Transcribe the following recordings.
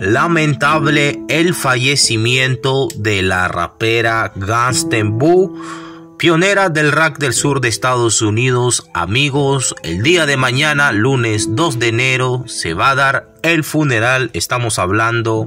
Lamentable el fallecimiento de la rapera Gaston Boo, pionera del rap del sur de Estados Unidos. Amigos, el día de mañana, lunes 2 de enero, se va a dar el funeral. Estamos hablando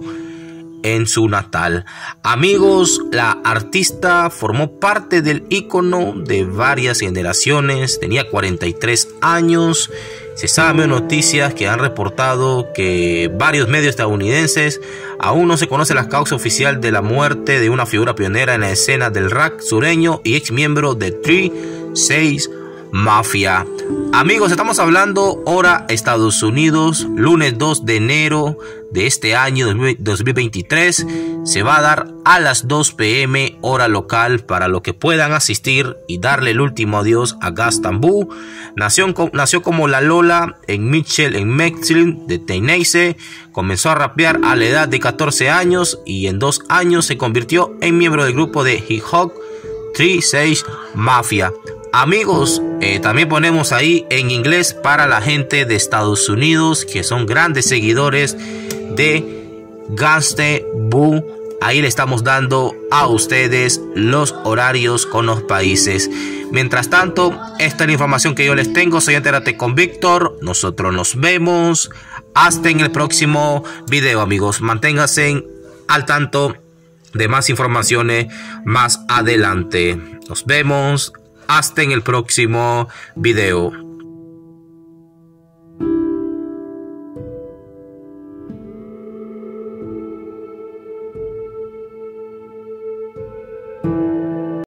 en su natal. Amigos, la artista formó parte del ícono de varias generaciones, tenía 43 años. Se sabe noticias que han reportado que varios medios estadounidenses aún no se conoce la causa oficial de la muerte de una figura pionera en la escena del rock sureño y ex miembro de 3-6 Mafia. Amigos, estamos hablando hora Estados Unidos, lunes 2 de enero de este año 2023. Se va a dar a las 2 pm hora local para lo que puedan asistir y darle el último adiós a Gastambú. Nació, nació como la Lola en Mitchell, en Mexlin de Tennessee. Comenzó a rapear a la edad de 14 años y en dos años se convirtió en miembro del grupo de Hip Hop 36 Mafia. Amigos, eh, también ponemos ahí en inglés para la gente de Estados Unidos que son grandes seguidores de Gangste Boo. Ahí le estamos dando a ustedes los horarios con los países. Mientras tanto, esta es la información que yo les tengo. Soy Entérate con Víctor. Nosotros nos vemos. Hasta en el próximo video, amigos. Manténganse al tanto de más informaciones más adelante. Nos vemos hasta en el próximo video.